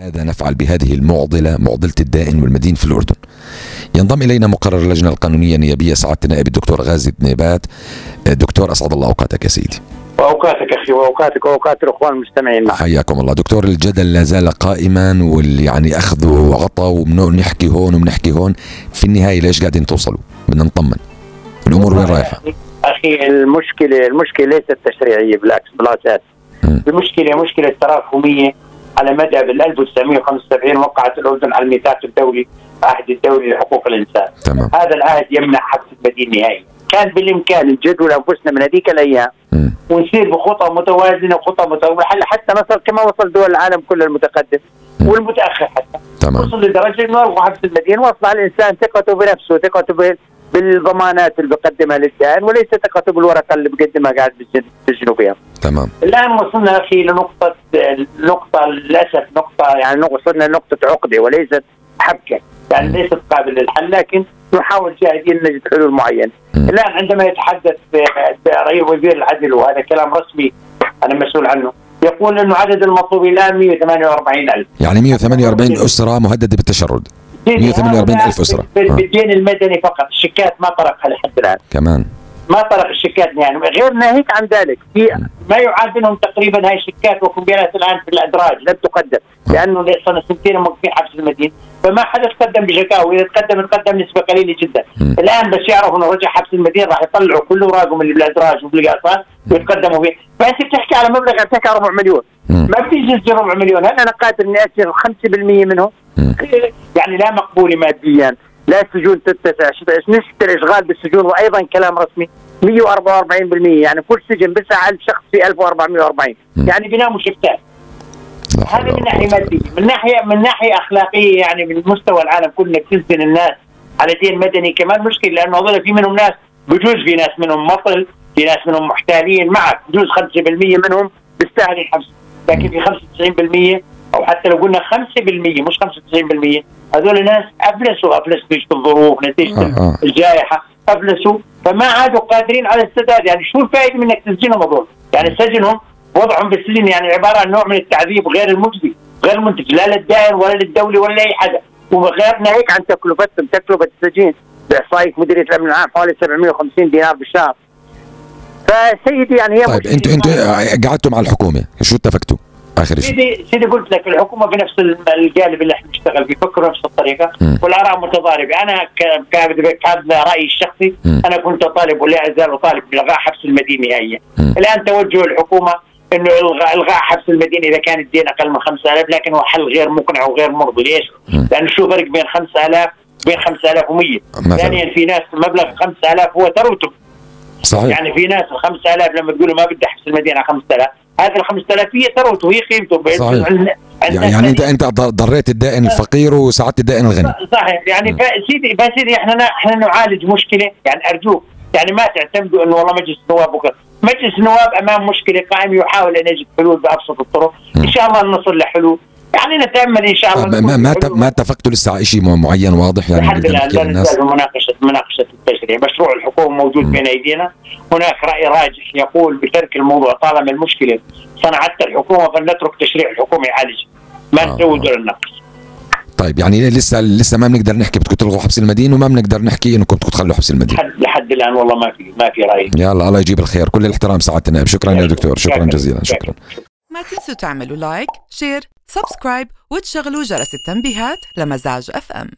ماذا نفعل بهذه المعضلة معضلة الدائن والمدين في الأردن؟ ينضم إلينا مقرر اللجنة القانونية النيابية سعادة النائب الدكتور غازي نيبات دكتور أسعد الله أوقاتك يا سيدي. وأوقاتك أخي وأوقاتك وأوقات الأخوان المستمعين معك. حياكم الله. دكتور الجدل لا زال قائما واللي يعني أخذ وعطى وبنحكي هون وبنحكي هون. في النهاية ليش قاعدين توصلوا؟ بدنا نطمن. الأمور وين رايحة؟ أخي المشكلة المشكلة ليست تشريعية بالعكس بالاساس. المشكلة مشكلة تراكميه على مدى بال 1975 وقعت الأردن على الميثاق الدولي العهد الدولي لحقوق الإنسان. تمام. هذا العهد يمنع حبس المدينة نهائيا كان بالإمكان الجدول أنفسنا من هذيك الأيام مم. ونسير بخطى متوازنة وخطى متوازنه حتى نصل كما وصل دول العالم كله المتقدم والمتأخر حتى. تمام. وصل لدرجة إنه الغوا حبس المدينة وأصبح الإنسان ثقته بنفسه ثقته بال- بالضمانات اللي بيقدمها للدائن وليس ثقته بالورقة اللي بيقدمها قاعد بالسجن- بالسجن فيها. تمام. الآن وصلنا أخي لنقطة نقطه للأسف نقطة يعني وصلنا لنقطة عقدة وليست حبكة يعني. ليست قابلة للحل لكن نحاول جاهدين نجد حلول معينة. مم. الآن عندما يتحدث رئيس وزير العدل وهذا كلام رسمي أنا مسؤول عنه يقول إنه عدد المطلوبين الان 148 ألف يعني 148 أسرة مهددة بالتشرد 148 ألف أسرة. بال-. بالدين المدني فقط الشيكات ما طرقها لحد الآن كمان ما طرق الشيكات يعني. غير ناهيك عن ذلك. في ما يعاد منهم تقريبا هاي الشيكات وكمبيالات الآن في الأدراج لم تقدم. لأنه صار سنتين موقفين حبس المدينة. فما حدا تقدم بشكاوى. اذا تقدم تقدم نسبة قليلة جدا. الآن بس يعرفوا إنه رجع حبس المدينة راح يطلعوا كل أوراقهم اللي بالأدراج وبالقاصات ويتقدموا فيه فانت بتحكي على مبلغ بتحكي على ربع مليون. ما بتيجي ربع مليون. هل أنا قادر إني اسر 5% منهم. يعني لا مقبولة ماديا. لا السجون تتسع. نسبه الاشغال بالسجون؟ وأيضا كلام رسمي. 144% يعني كل سجن بسع 1000 شخص في 1440 مم. يعني بيناموا شفتات هذا من ناحية مادية. من ناحيه من ناحية أخلاقية يعني من مستوى العالم كله تسجن الناس على دين مدني كمان مشكلة لأنه هذول في منهم ناس بجوز في ناس منهم مطل في ناس منهم محتالين معك بجوز 5% منهم بيستاهل الحبس. لكن في 95% أو حتى لو قلنا 5% مش 95% هذول ناس أفلسوا أفلسوا نتيجه الظروف نتيجة آه، آه. الجائحة أفلسوا فما عادوا قادرين على السداد. يعني شو الفائدة من إنك تسجنهم هذول؟ يعني سجنهم وضعهم بالسجن يعني عبارة عن نوع من التعذيب غير المجدي غير المنتج. لا للدائن ولا للدولة ولا لأي حدا وغير ناهيك عن تكلفتهم. تكلفة السجين. باحصائيه مديريه الأمن العام حوالي 750 دينار بالشهر. فسيدي يعني هي طيب أنتوا أنتوا قعدتوا مع الحكومة شو اتفقتوا؟ آخر شيء سيدي سيدي قلت لك الحكومة بنفس الجانب اللي إحنا نشتغل فيه فكروا نفس الطريقة. والآراء متضاربة أنا ك- ك- كهذا رأيي الشخصي مم. أنا كنت أطالب ولا أزال أطالب بالغاء حبس المدينة نهائيا. الآن توجه الحكومة إنه الغاء إلغاء حبس المدينة إذا كان الدين أقل من 5000 لكن هو حل غير مقنع وغير مرضي ليش؟ لأنه شو فرق بين 5000 وبين 5100 مثلاً. ثانيا في ناس مبلغ 5000 هو ثروته صحيح يعني في ناس ال 5000 لما تقولوا ما بدي أحبس المدينة على 5000 هذا ال 5000 هي ثروته هي قيمته صحيح. يعني, يعني انت أنت ضريت الدائن الفقير وساعدت الدائن الغني. صحيح. يعني ف- سيدي سيدي إحنا إحنا نعالج مشكلة. يعني أرجوك يعني ما تعتمدوا إنه والله مجلس النواب وكذا. مجلس النواب أمام مشكلة قائم يحاول أن يجد حلول بأبسط الطرق. إن شاء الله نصل لحلول. يعني نتأمل إن شاء الله ما ما ما, ما اتفقتوا لسه على شيء معين واضح يعني لحد الان لا نزال بمناقشه مناقشه التشريع، مشروع الحكومة موجود. بين أيدينا، هناك رأي راجح يقول بترك الموضوع طالما المشكلة صنعتها الحكومة فلنترك تشريع الحكومة يعالجها، ما آه. نسوي دور النقص. طيب يعني لسه لسه ما بنقدر نحكي بدكم تلغوا حبس المدين وما بنقدر نحكي إنكم بدكم تخلوا حبس المدين. لحد لحد الآن والله ما في ما في رأي. يلا الله يجيب الخير. كل الاحترام سعادة النائب شكرا يا دكتور. شكرا جزيلا. شكرا. ما تنسوا تعملوا like share. subscribe وتشغلوا جرس التنبيهات لمزاج اف ام